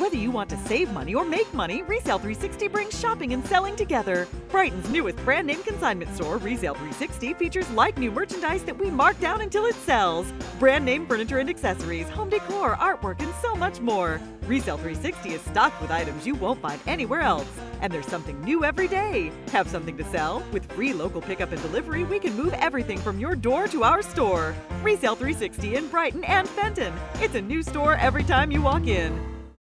Whether you want to save money or make money, Resale 360 brings shopping and selling together. Brighton's newest brand name consignment store, Resale 360, features like new merchandise that we mark down until it sells. Brand name furniture and accessories, home decor, artwork, and so much more. Resale 360 is stocked with items you won't find anywhere else. And there's something new every day. Have something to sell? With free local pickup and delivery, we can move everything from your door to our store. Resale 360 in Brighton and Fenton. It's a new store every time you walk in.